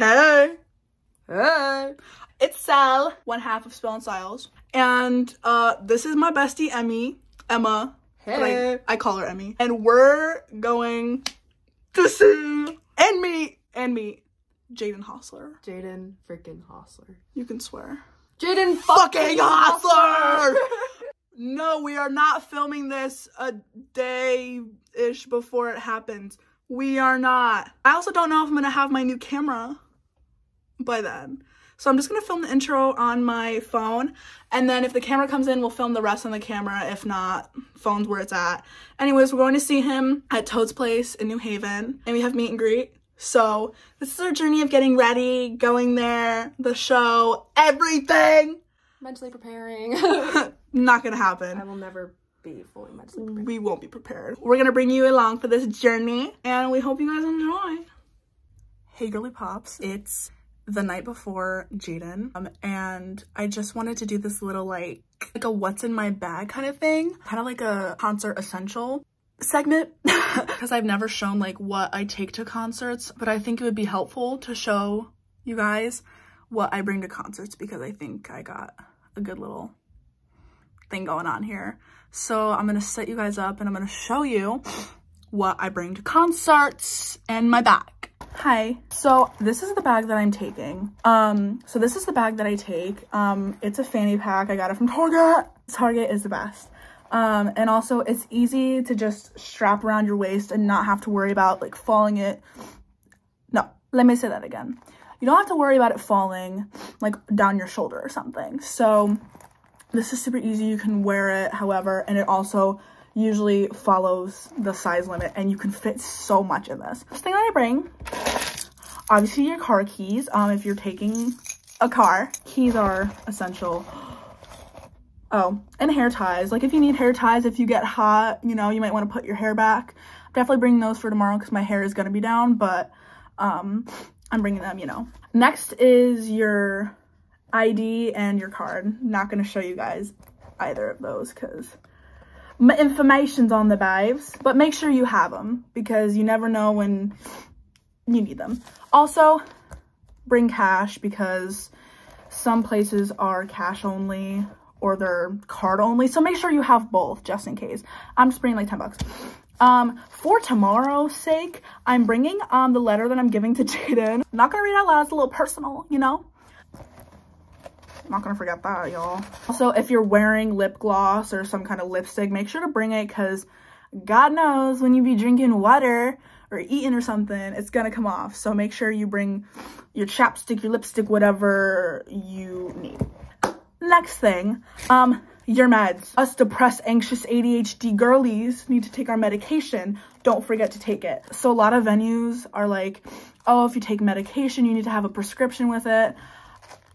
Hey. Hey. It's Sal, one half of Spill On Styles. And uh, this is my bestie, Emmy. Emma. Hey. I, I call her Emmy. And we're going to see and meet and meet Jaden Hossler. Jaden freaking Hossler. You can swear. Jaden Fucking Hossler! no, we are not filming this a day-ish before it happens. We are not. I also don't know if I'm gonna have my new camera by then. So I'm just gonna film the intro on my phone, and then if the camera comes in, we'll film the rest on the camera. If not, phone's where it's at. Anyways, we're going to see him at Toad's Place in New Haven, and we have meet and greet. So this is our journey of getting ready, going there, the show, everything. mentally preparing. Not gonna happen. I will never be fully mentally prepared. We won't be prepared. We're gonna bring you along for this journey, and we hope you guys enjoy. Hey, girly pops! It's the night before Jaden, um, and I just wanted to do this little like like a what's in my bag kind of thing, kind of like a concert essential segment because I've never shown like what I take to concerts, but I think it would be helpful to show you guys what I bring to concerts because I think I got a good little thing going on here. So I'm gonna set you guys up and I'm gonna show you what I bring to concerts and my bag. Hi. So this is the bag that I'm taking. Um, so this is the bag that I take. Um, it's a fanny pack. I got it from Target. Target is the best. Um, and also it's easy to just strap around your waist and not have to worry about like falling it. No, let me say that again. You don't have to worry about it falling like down your shoulder or something. So this is super easy. You can wear it however, and it also usually follows the size limit and you can fit so much in this. First thing that I bring, obviously your car keys. Um, if you're taking a car, keys are essential. Oh, and hair ties. Like if you need hair ties, if you get hot, you know, you might want to put your hair back. Definitely bring those for tomorrow because my hair is going to be down, but um, I'm bringing them, you know. Next is your ID and your card. Not going to show you guys either of those because information's on the babes, but make sure you have them because you never know when you need them. Also, bring cash because some places are cash only or they're card only. So make sure you have both just in case. I'm just bringing like 10 bucks. Um, for tomorrow's sake, I'm bringing um the letter that I'm giving to Jaden. Not gonna read out loud, it's a little personal, you know? Not gonna forget that, y'all. Also, if you're wearing lip gloss or some kind of lipstick, make sure to bring it because God knows when you be drinking water or eating or something, it's gonna come off. So make sure you bring your chapstick, your lipstick, whatever you need. Next thing, um, your meds. Us depressed, anxious, ADHD girlies need to take our medication. Don't forget to take it. So a lot of venues are like, oh, if you take medication, you need to have a prescription with it.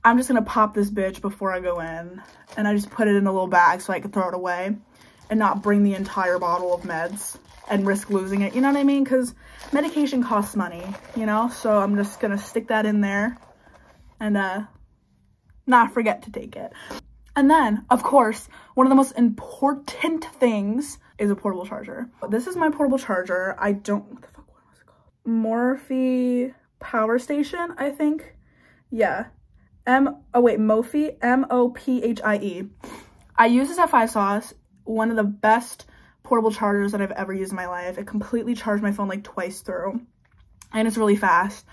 I'm just gonna pop this bitch before I go in and I just put it in a little bag so I can throw it away and not bring the entire bottle of meds and risk losing it. You know what I mean? Because medication costs money, you know? So I'm just gonna stick that in there and uh, not forget to take it. And then, of course, one of the most important things is a portable charger. This is my portable charger. I don't, what the fuck, what was it called? Morphe Power Station, I think. Yeah. M, oh wait, Mophie, M-O-P-H-I-E. I use this at Five Sauce, one of the best portable chargers that I've ever used in my life. It completely charged my phone like twice through, and it's really fast.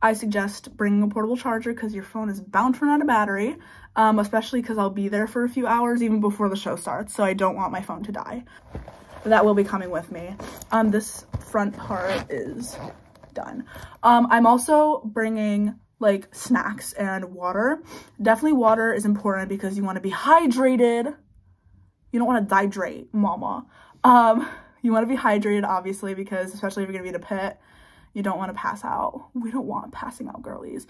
I suggest bringing a portable charger because your phone is bound to run out of battery, um, especially because I'll be there for a few hours even before the show starts, so I don't want my phone to die. That will be coming with me. Um, this front part is done. Um, I'm also bringing like snacks and water. Definitely water is important because you want to be hydrated. You don't want to dehydrate, mama. Um, you want to be hydrated, obviously, because especially if you're going to be in a pit, you don't want to pass out. We don't want passing out girlies.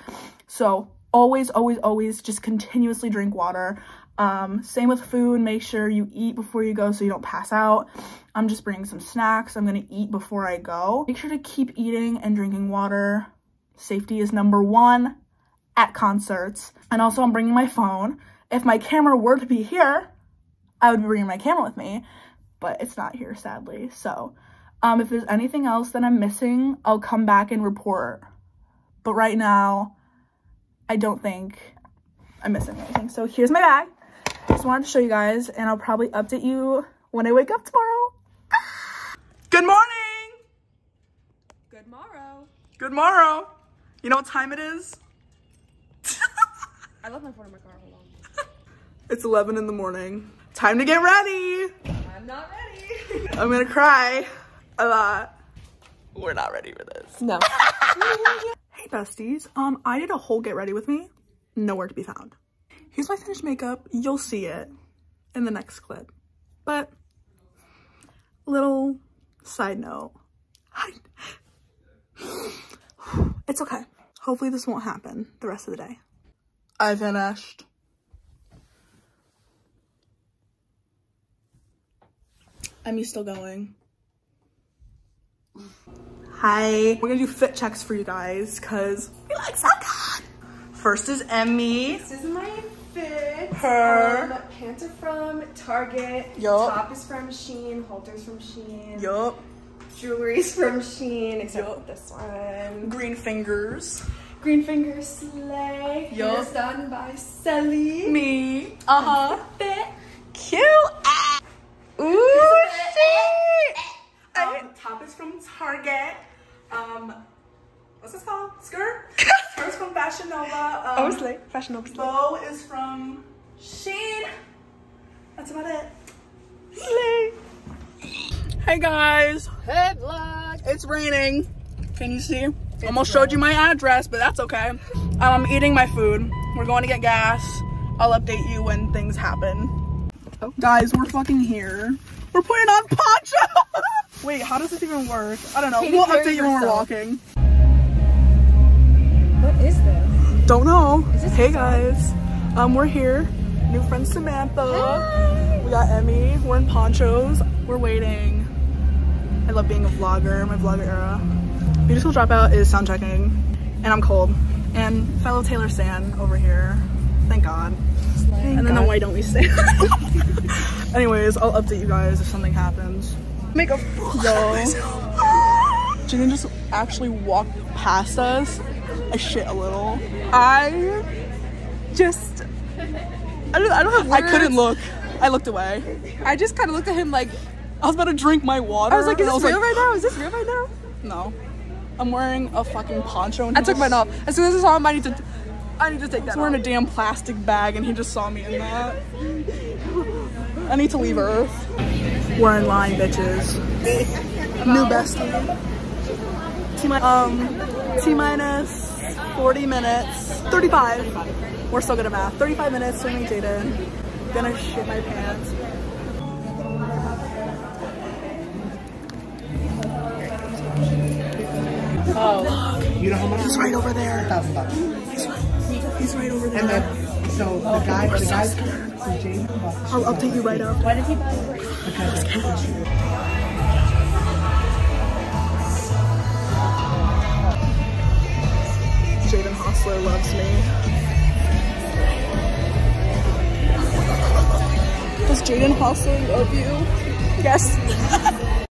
So always, always, always just continuously drink water. Um, same with food. Make sure you eat before you go so you don't pass out. I'm just bringing some snacks. I'm going to eat before I go. Make sure to keep eating and drinking water. Safety is number one at concerts. And also I'm bringing my phone. If my camera were to be here, I would be bringing my camera with me, but it's not here sadly. So um, if there's anything else that I'm missing, I'll come back and report. But right now, I don't think I'm missing anything. So here's my bag. Just wanted to show you guys and I'll probably update you when I wake up tomorrow. Good morning! Good morrow. Good morrow. You know what time it is? I left my phone in my car. Hold on. It's 11 in the morning. Time to get ready. I'm not ready. I'm gonna cry a lot. We're not ready for this. No. Hey besties, um, I did a whole get ready with me. Nowhere to be found. Here's my finished makeup. You'll see it in the next clip. But, little side note. It's okay. Hopefully this won't happen the rest of the day. I finished. Emmy's still going. Hi. We're gonna do fit checks for you guys because we like so good. First is Emmy. This is my fit. Her. Um, pants are from Target. Yup. Top is from Shein. Halters from Shein. Yup. Jewelry's from Shein, except Yup. this one. Green fingers. Green Fingers Slay. Yup. Done by Sally. Me. Uh-huh. Fit. Cute. Ah. Ooh, shit. Um, top is from Target. Um, what's this called? Skirt? Skirt's from Fashion Nova. Um, Slay. Fashion Nova. Bow is from Shein. That's about it. Slay. Hey guys, Hey, vlog. it's raining. Can you see? Almost showed you my address, but that's okay. Um, I'm eating my food. We're going to get gas. I'll update you when things happen. Oh. Guys, we're fucking here. We're putting on poncho. Wait, how does this even work? I don't know. Katy we'll update you when we're walking. What is this? Don't know. Is this Hey guys, um, we're here. New friend Samantha. We got Emmy. We're in ponchos. We're waiting. I love being a vlogger. My vlogger era. Beauty school dropout is sound checking, and I'm cold. And fellow Taylor Stan over here. Thank God. and then the why don't we stay? Anyways, I'll update you guys if something happens. Make a fool. Yo. Jaden just actually walked past us. I shit a little. I just. I don't, I don't have I couldn't look. I looked away. I just kind of looked at him like. I was about to drink my water. I was like, is this real right now? Is this real right now? No. I'm wearing a fucking poncho. And I took mine off. As soon as I saw him, I need to. I need to take I that was wearing a damn plastic bag and he just saw me in that. I need to leave Earth. We're in line, bitches. New bestie. T um, T minus 40 minutes. 35. We're still good at math. 35 minutes swimming Jaden. Gonna shit my pants. Oh. You know how much? He's right over there. Thousand bucks. He's right over there. And then, so the oh, guy, the guy, so James bought I'll update you right up. because Jaden Hossler loves me. Does Jaden Hossler love you? Yes.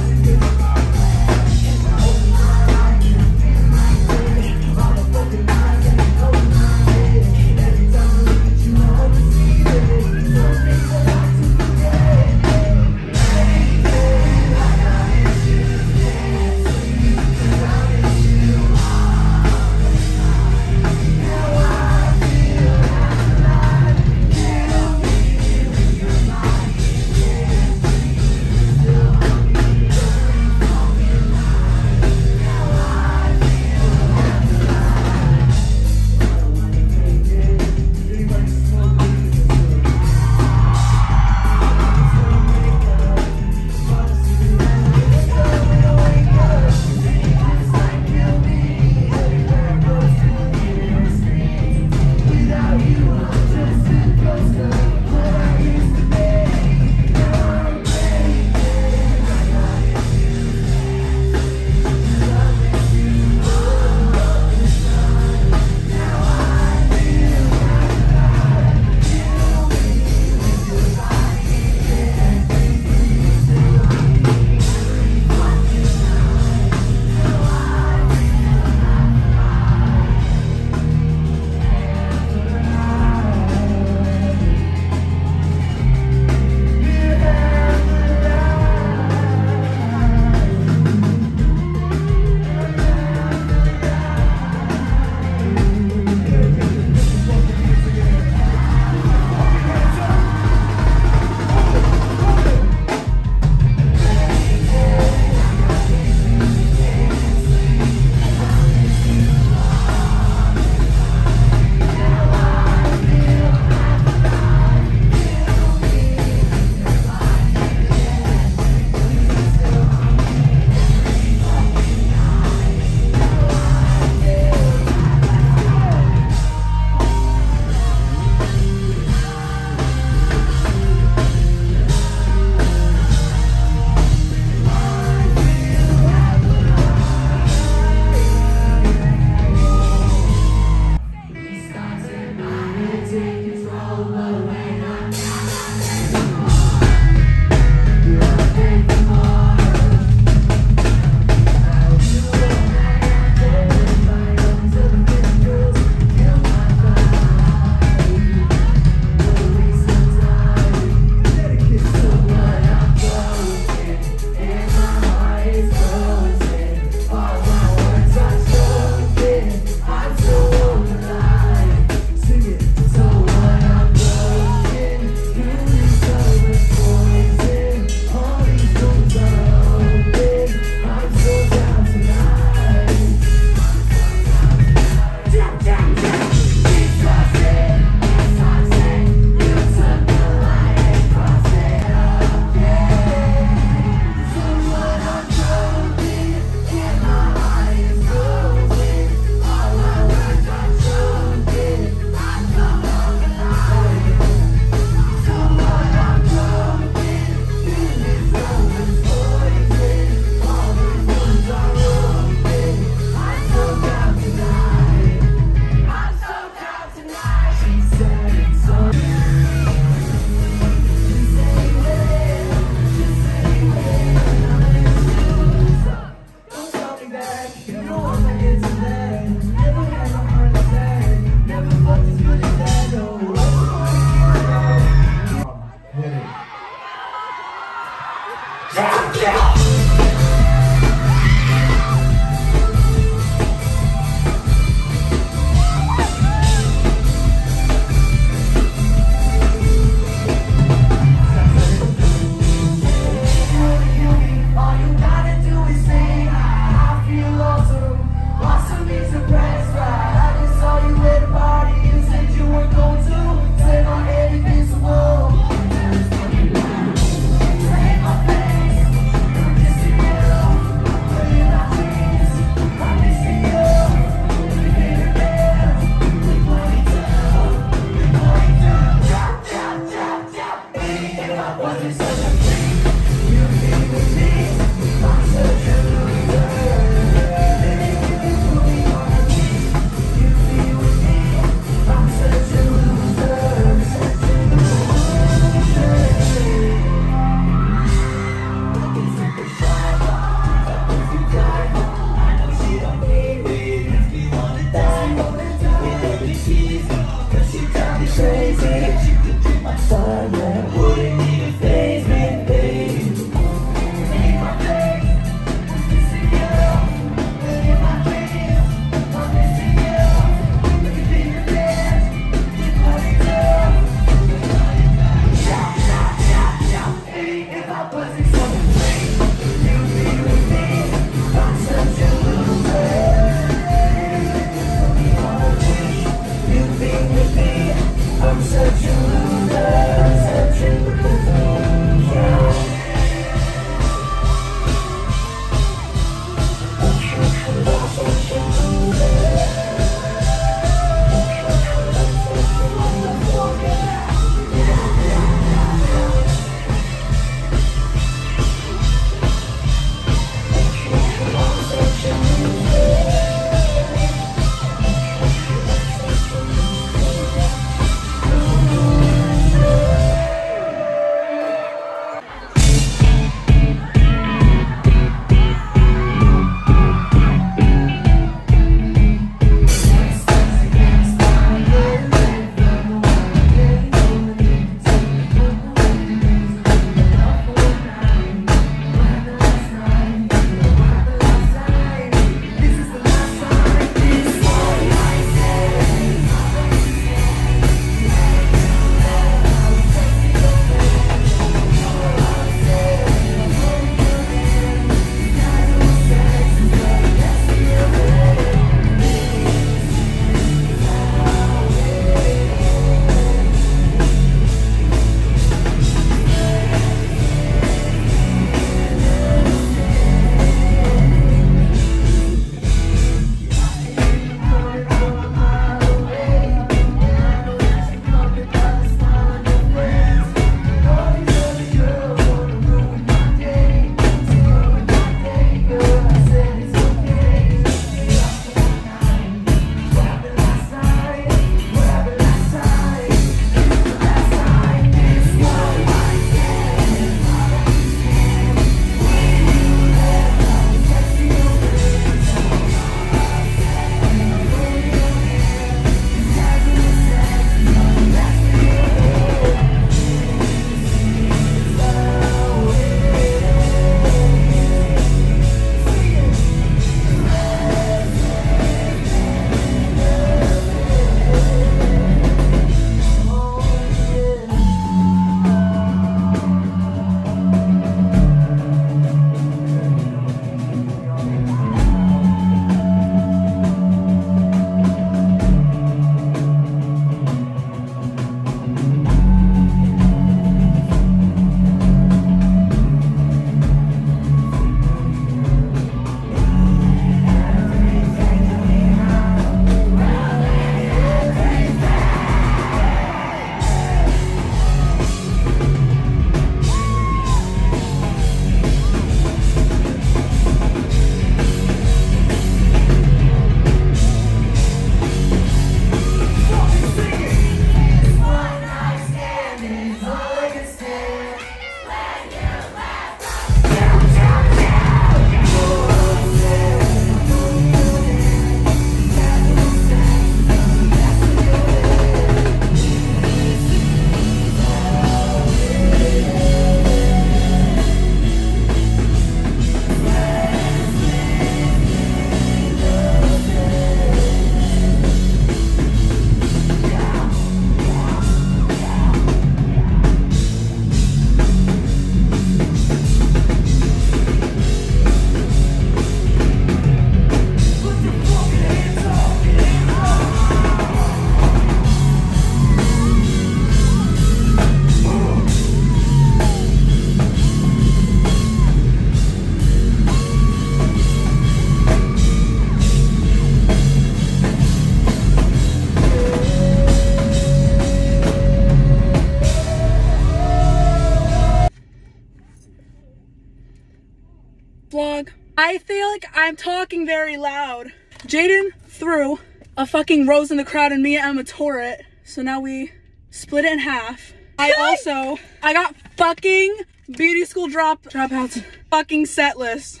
Talking very loud. Jaden threw a fucking rose in the crowd and me and Emma tore it. So now we split it in half. I also, I got fucking beauty school drop, dropouts, fucking set list.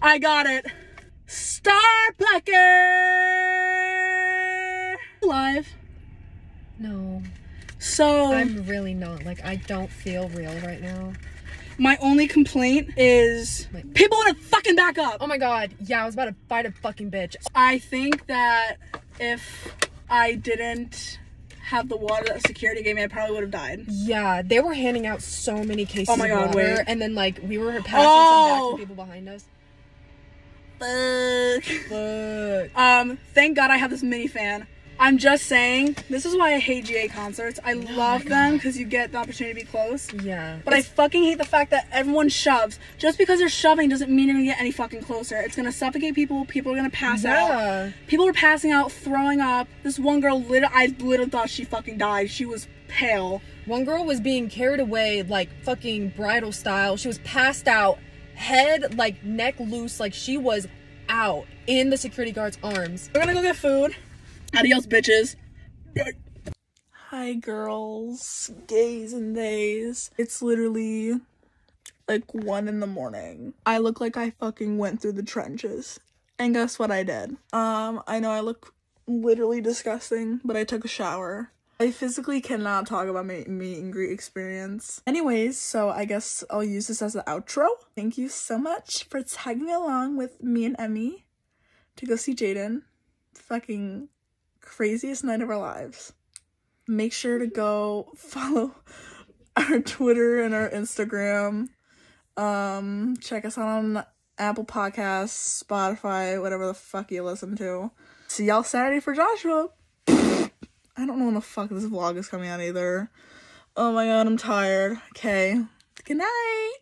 I got it. Star Plucker! Live. No, So, I'm really not. Like, I don't feel real right now. My only complaint is people want to fucking back up. Oh my god. Yeah, I was about to fight a fucking bitch. I think that if I didn't have the water that security gave me, I probably would have died. Yeah, they were handing out so many cases Oh my God, of water, wait. and then like we were passing Oh. some back to people behind us. Fuck. Fuck. Um, thank God I have this mini fan. I'm just saying, this is why I hate GA concerts. I oh love them because you get the opportunity to be close. Yeah. But I fucking hate the fact that everyone shoves. Just because they're shoving doesn't mean you're gonna get any fucking closer. It's gonna suffocate people. People are gonna pass out. yeah. People were passing out, throwing up. This one girl, lit- I literally thought she fucking died. She was pale. One girl was being carried away like fucking bridal style. She was passed out, head like neck loose, like she was out in the security guard's arms. We're gonna go get food. Adios, bitches. Hi, girls, gays and days. It's literally like one in the morning. I look like I fucking went through the trenches. And guess what I did? Um, I know I look literally disgusting, but I took a shower. I physically cannot talk about my meet and greet experience. Anyways, so I guess I'll use this as the outro. Thank you so much for tagging along with me and Emmy to go see Jaden. Fucking craziest night of our lives. Make sure to go follow our Twitter and our Instagram. Um, check us out on Apple Podcasts, Spotify, whatever the fuck you listen to. See y'all Saturday for Joshua. I don't know when the fuck this vlog is coming out either. Oh my god, I'm tired. Okay. Good night.